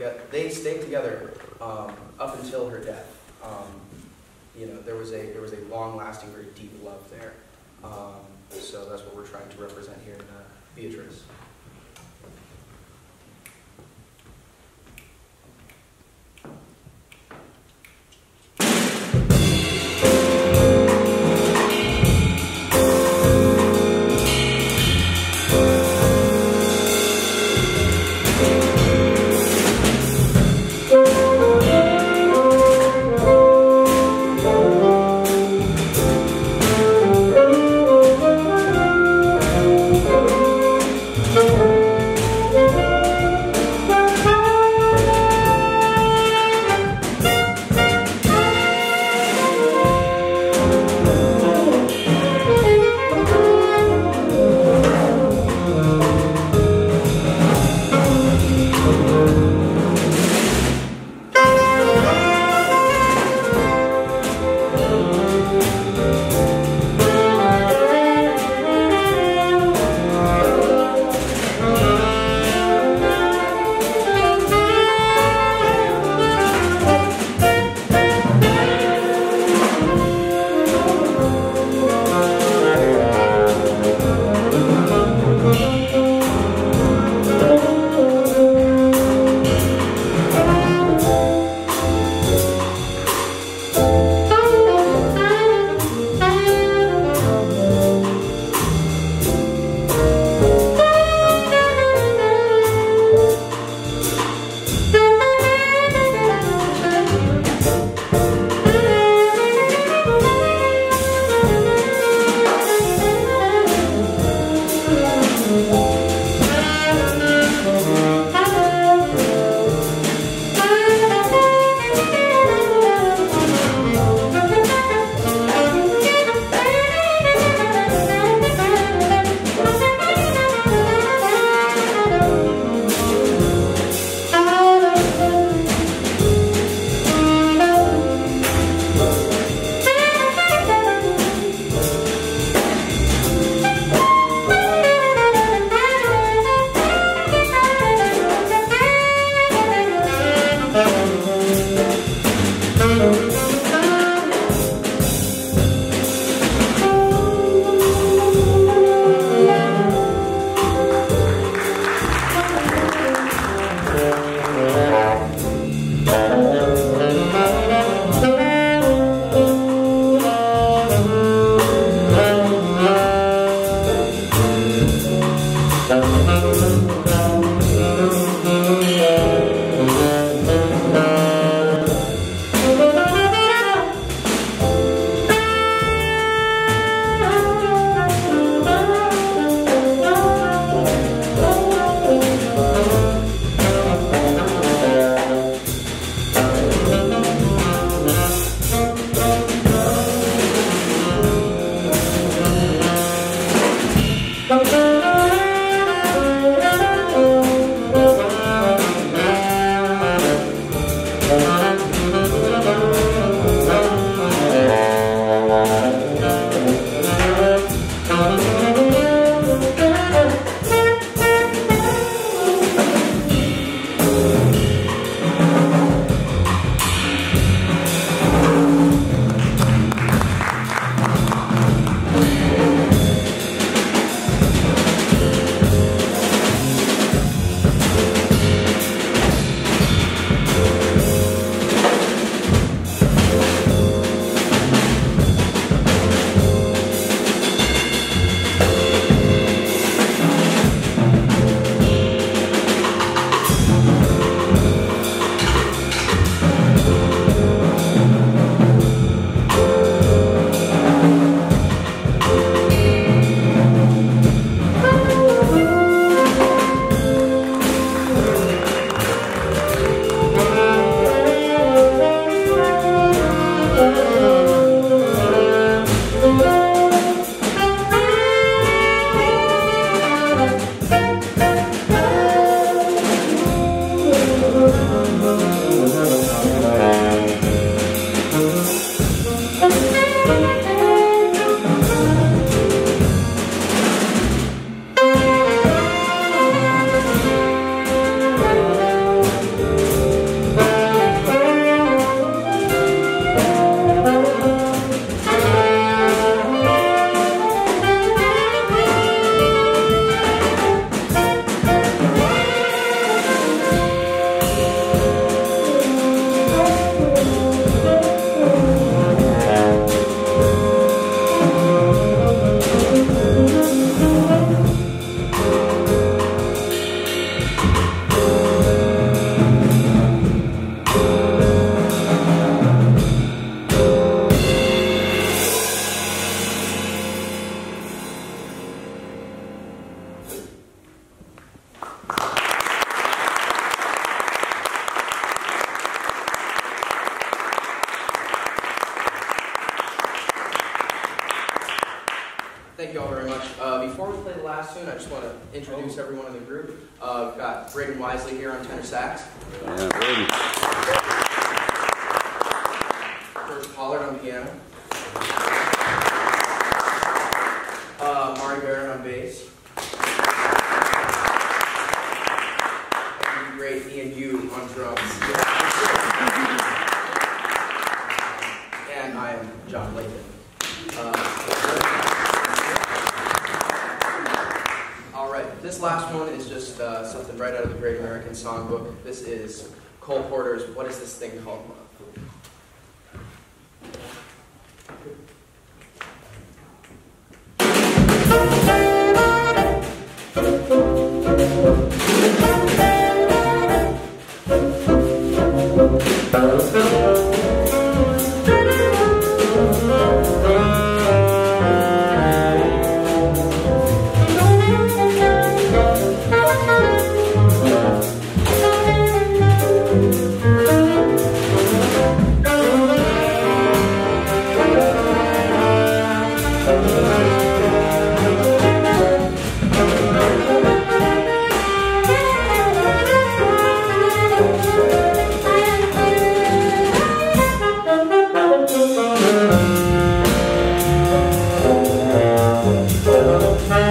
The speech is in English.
Together. They stayed together um, up until her death. Um, you know, there was a there was a long-lasting, very deep love there. Um, so that's what we're trying to represent here in uh, Beatrice. Brayden Wisely here on tenor sax. out of the Great American Songbook. This is Cole Porter's What is This Thing Called Love? love.